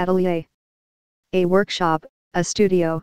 Atelier. A workshop, a studio,